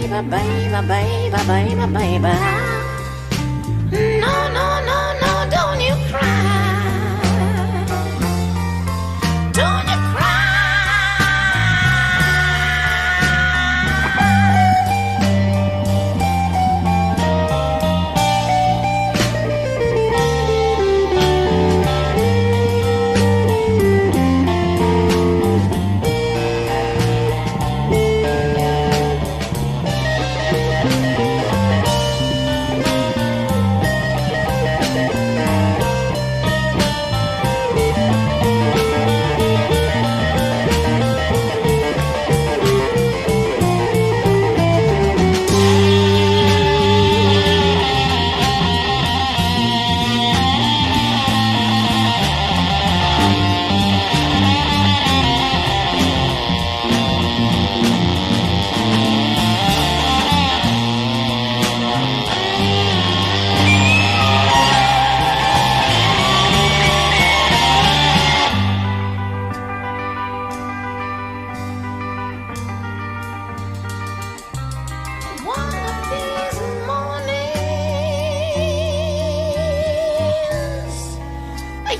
baby, baby, baby, baby, baby. No, no,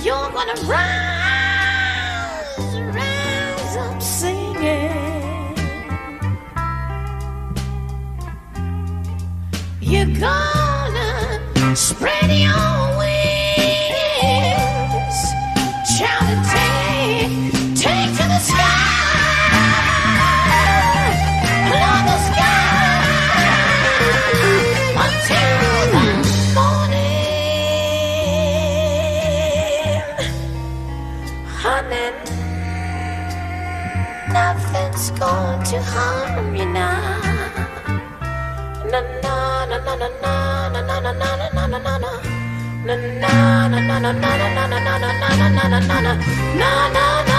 you're gonna rise, rise up singing. You're gonna spread your honey. Nothing's going to harm you now. Na na na na na na na na na na na na na. Na na na na na na na na na na na na na na na na na na